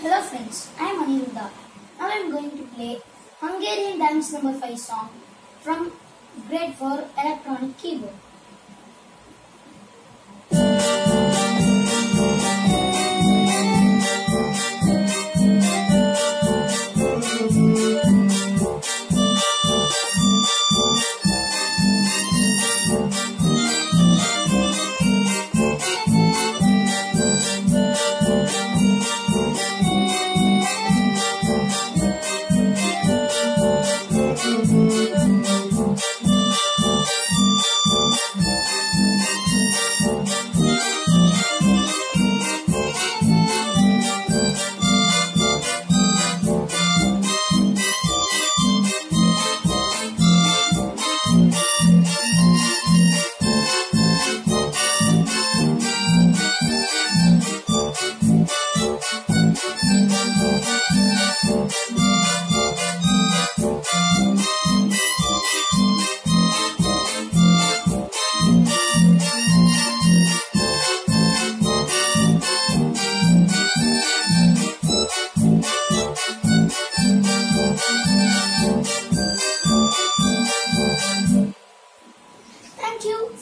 Hello friends, I am Aniruddha. Now I am going to play Hungarian Dance Number 5 song from Grade 4 Electronic Keyboard.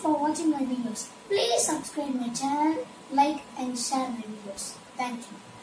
For watching my videos. Please subscribe my channel, like and share my videos. Thank you.